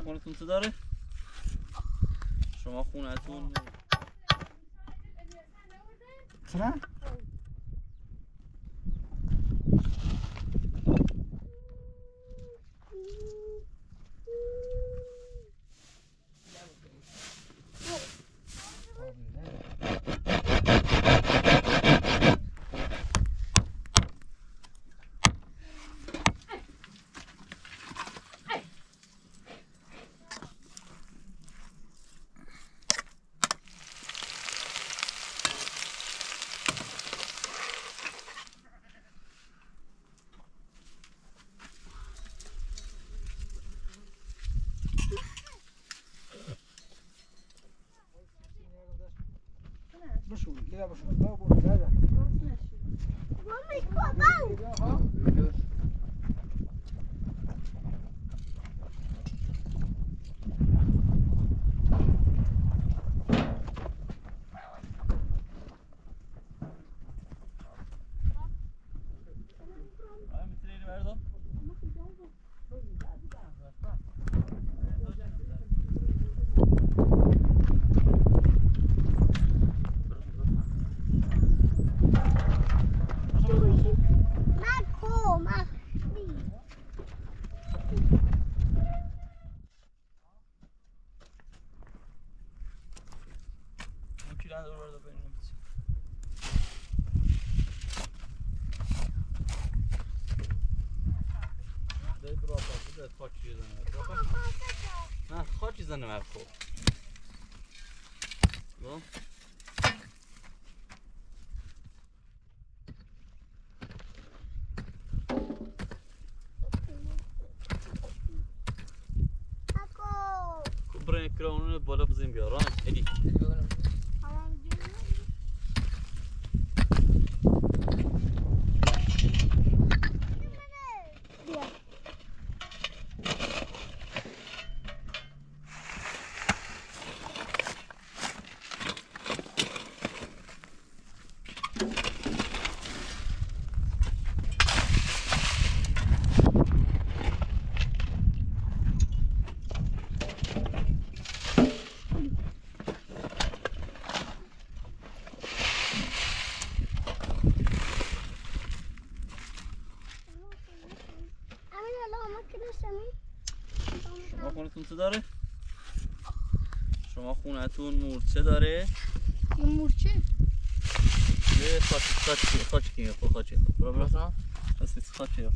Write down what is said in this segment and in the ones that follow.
خونتون چه داره؟ شما خونتون چرا؟ خاکی بزنه. نه خاکی زنه من خب برو. این کرانون بالا بزنیم بیارم ادی شما خونتون چه داره؟ خونتون مورچه داره؟ مورچه؟ یه خاچی خاچی که خب خاچی خب برو. برو بس خاچی خب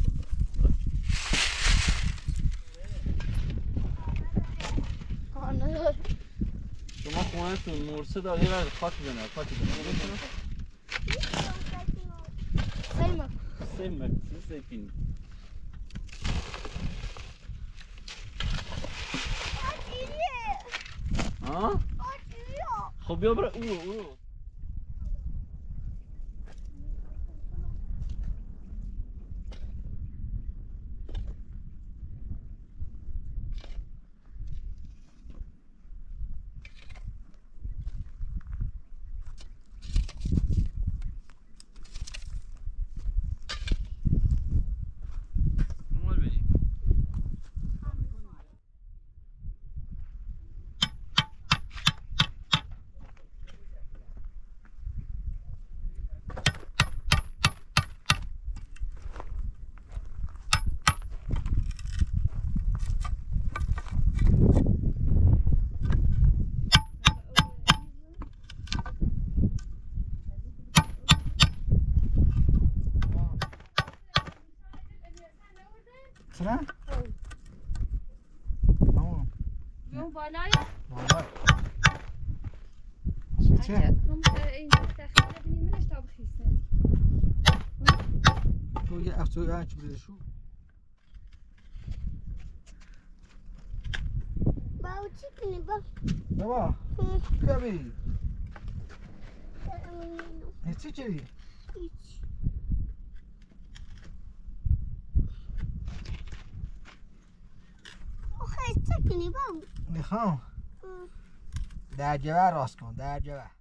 شما خونتون مورچه داره یه خاک بزنه. خاکی بزنه. سلمى سیمک سیپین ها؟ Roubei o, o, o تو یه افزوی هرچی بده شو. بابا بیا بری. هستی چری؟ می‌خوام. در جبه راست کن در جبه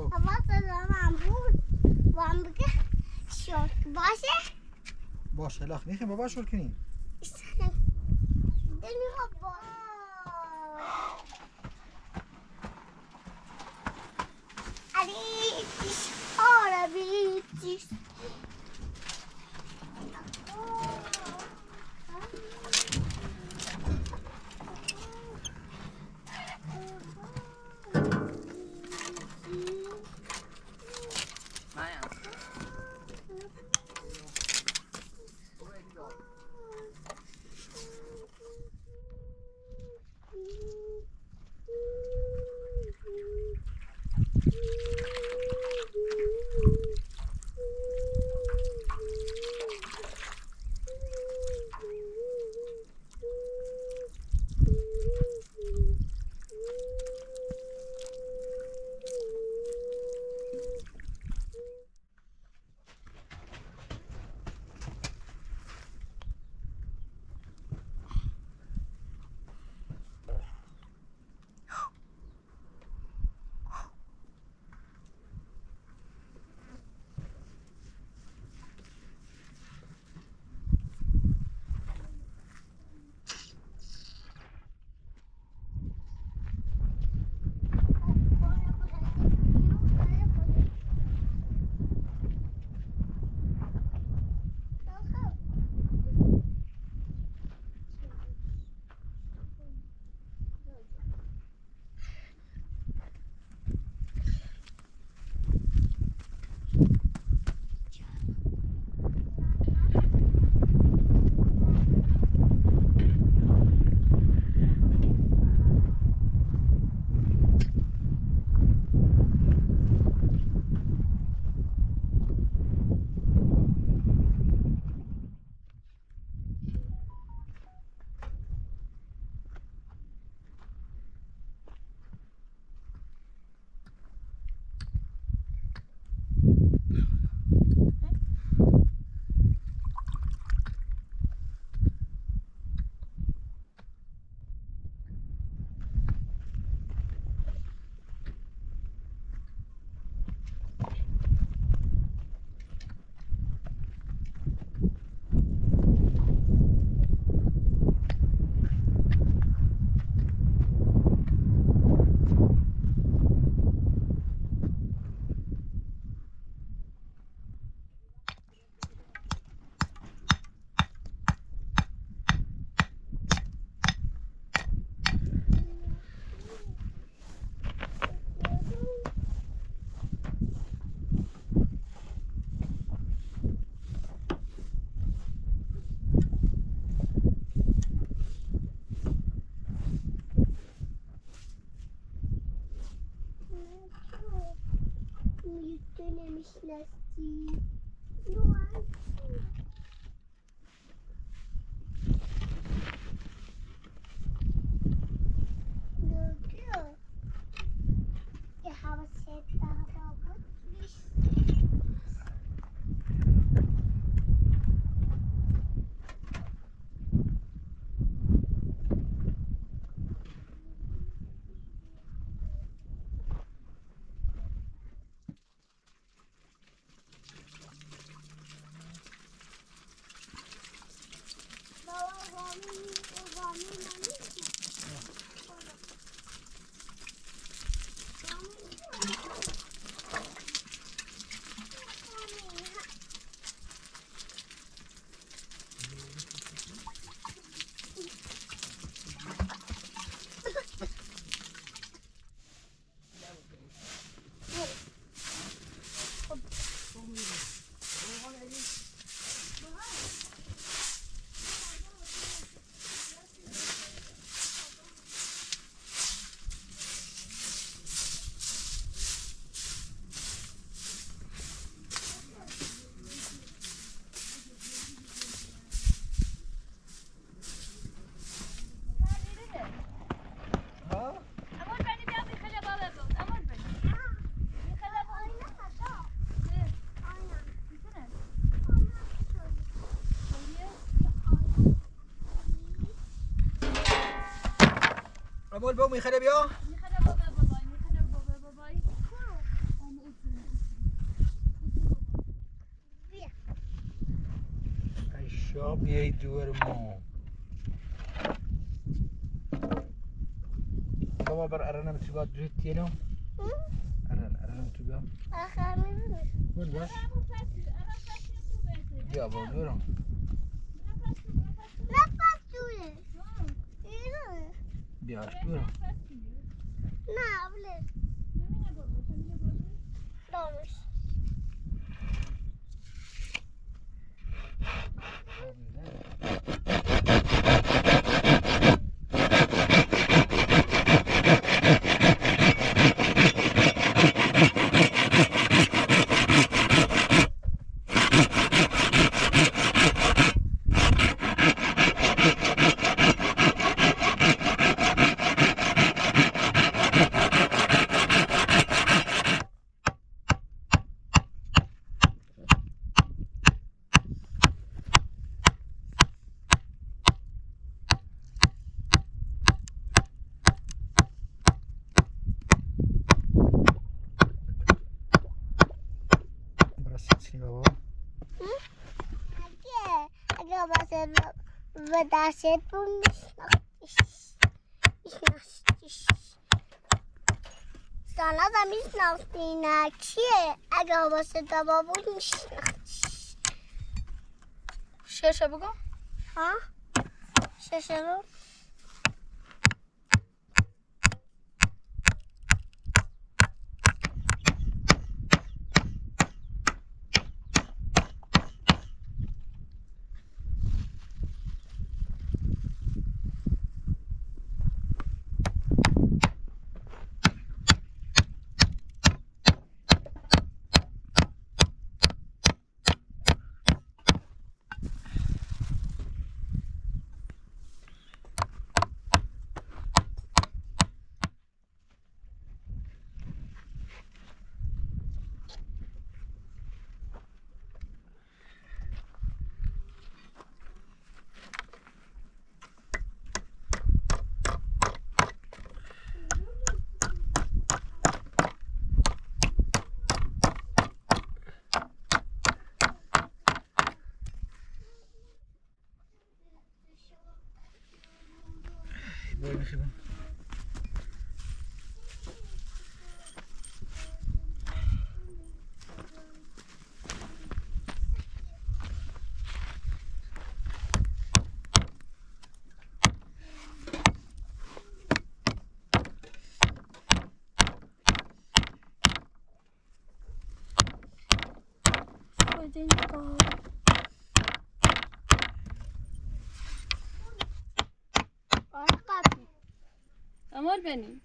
هوا دارم هم بود و هم بگه شد باشه باشه لاخ میخیم بابا شل کنیم yüklememiş lastiği. vou me, eu vou. me مول بوم يخرب بيو الشوب يدور مو بابا بر أرنا متسوقات دريت يلو أرنا أرنا متسوقات أخامي بول بس؟ يا بول بول piaștură. Na, vle. Domus. Domus. دستت بود میشناختیش سانا دا میشناختی نه کیه؟ اگه واسه دبا بود میشناختیش. ششه بگو. ها؟ ششه رو 사진과 얼까지 어머니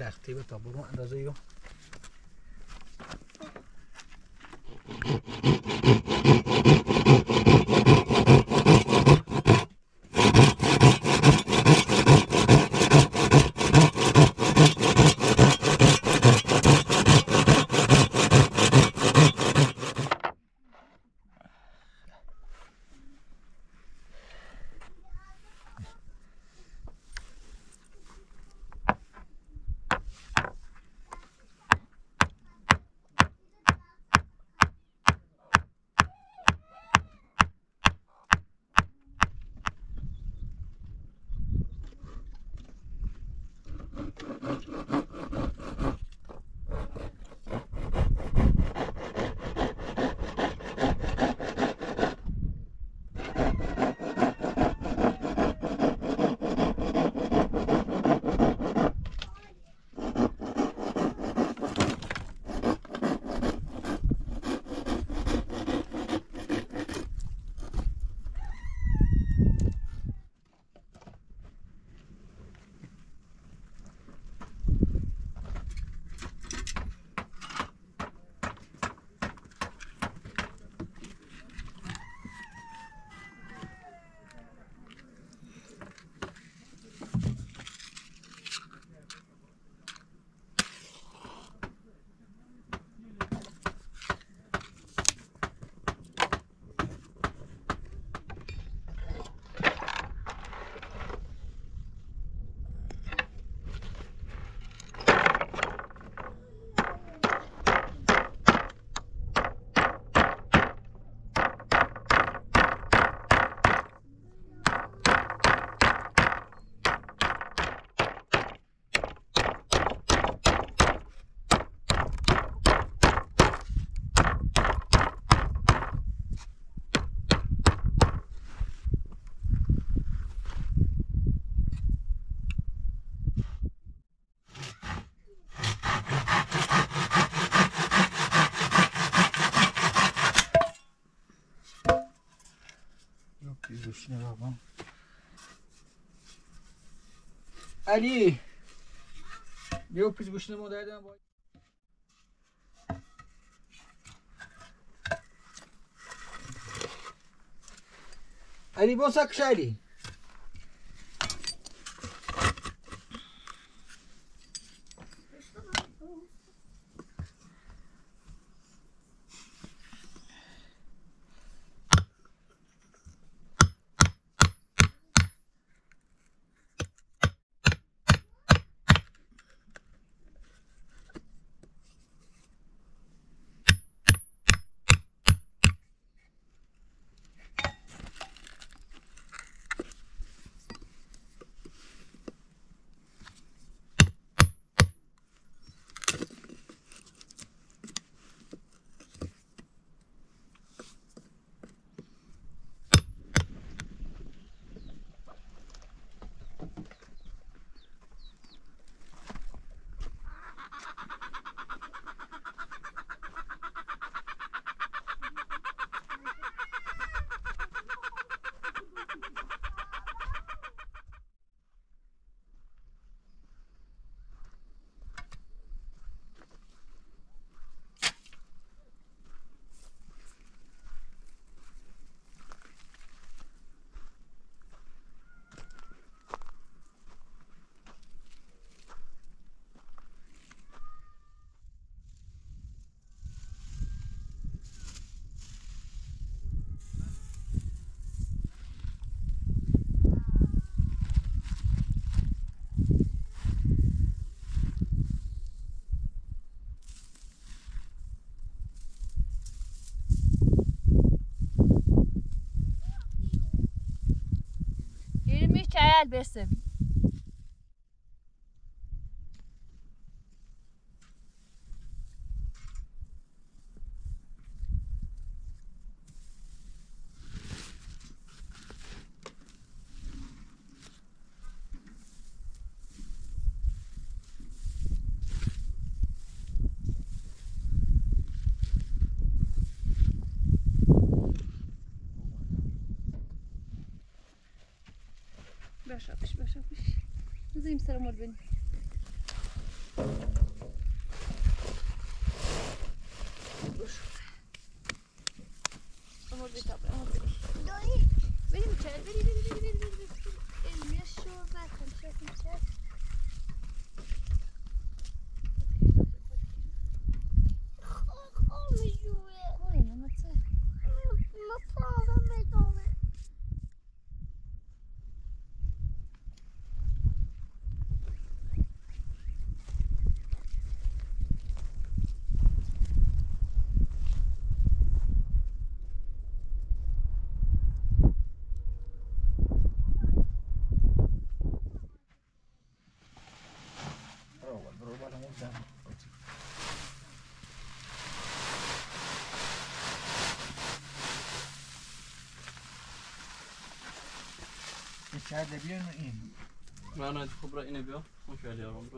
تختی به تا برو اندازه یو. علی. بیا پیش گوشت مادر دارم با علی با سکش güzel besin. Baixar, baixar, baixar. Mas é impressora, amor, bem. کرده بیان این. من خوب را اینه بیا اون شاید یارم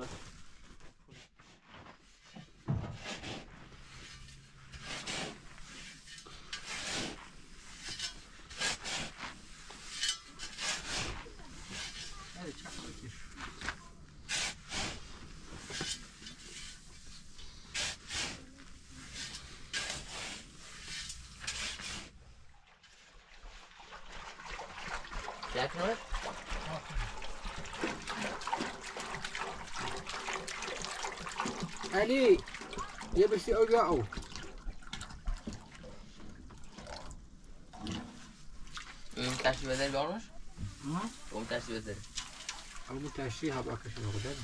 یا او. اون تشریف بذاری بیارمش؟ اون تشریف بذاری. او متشی ها باکش نگودن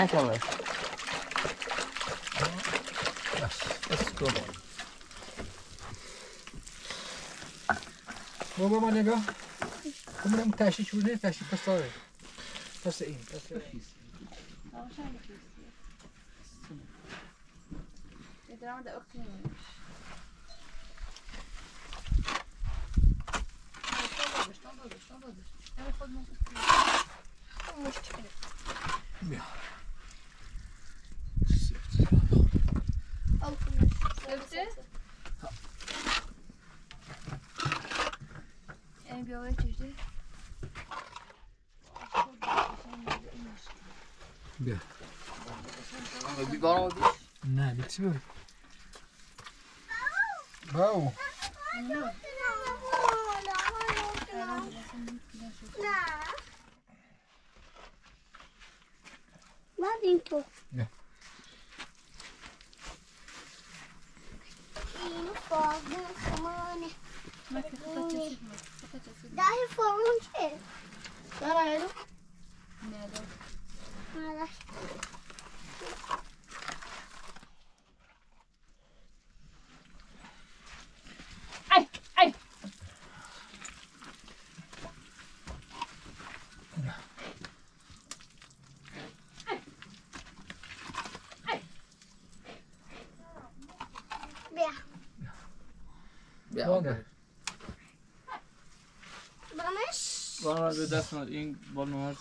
Thank you, Liz. Yes, that's good one. Go, go, my nigga. Come on, tashi chudne, tashi pasare. Passe in, passe in. Det är det också nu. Что будешь? Я выходную. Мышечки. Да. Bia. Bir bana não Ne, bitti mi? Bau. Lá dentro. Yeah. Yeah. Okay. Bonus. Bonus. That's not ink. Bonus.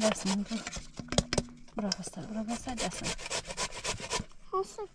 Dersin. Bura basar, bura basar dersin. Nasıl?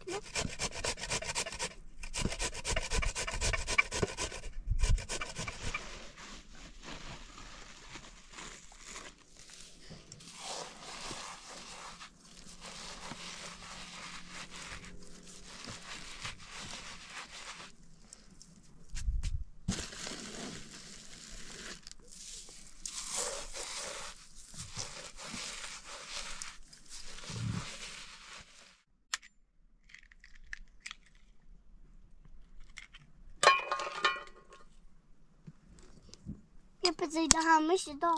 Zıydahmış da.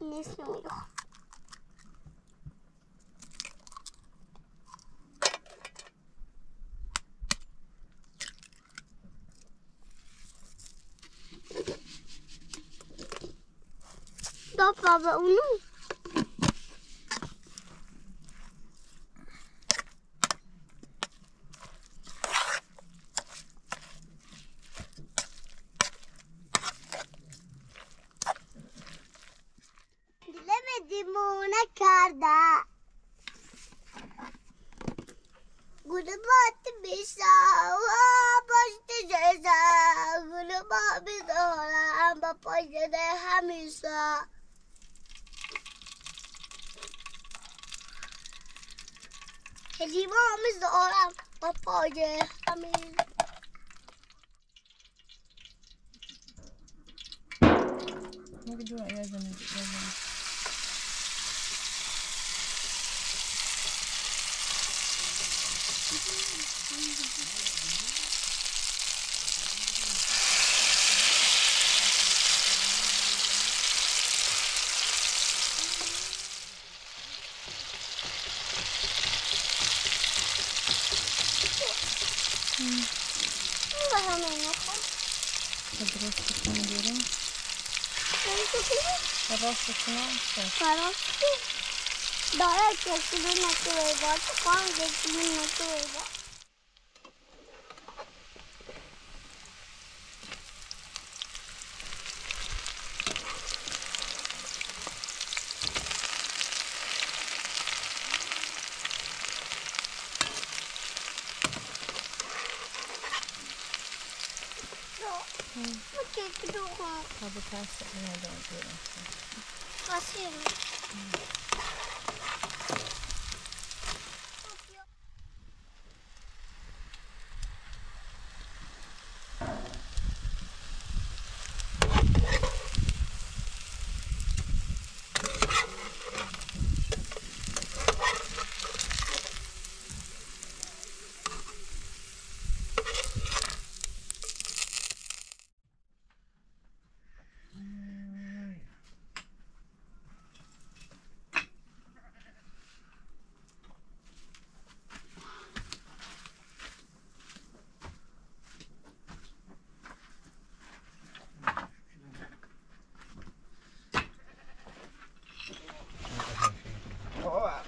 Ne sınıyor? Top baba? Ne gidiyor? Yazın. Yazın. I do not know. to I'll be past it and I don't do it. 走い。うん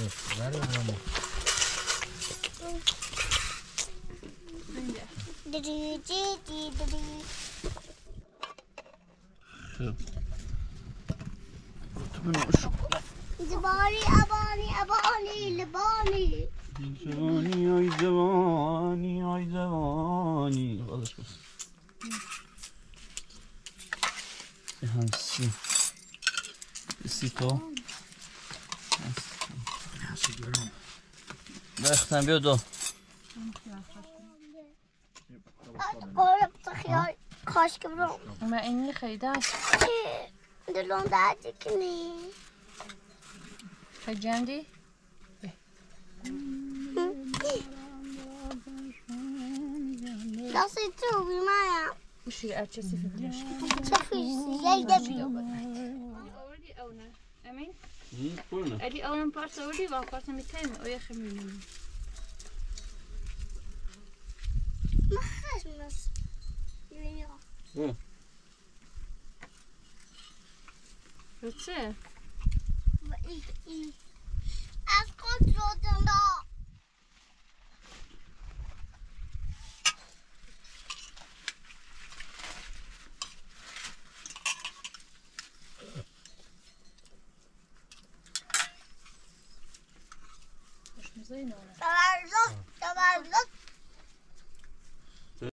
Ver ver ama. Otumun şu. Zibani abani abani libani. Zibani ay zibani ay zibani. Alışmasın. Hansı. Sito. بختم بیا دو. قرب تخیار خاش که برو ما اینی خیلی است دلون دادی کنی خیلی جندی دستی تو بیمایم وشی ارچه سیفی بلش چه فیسی یه دبی اولی Mm, er die al een paar zo die wel pas en ik heb ooit is? Mag? Ja. Wat? Ik, ik. Als controle dan. bueno.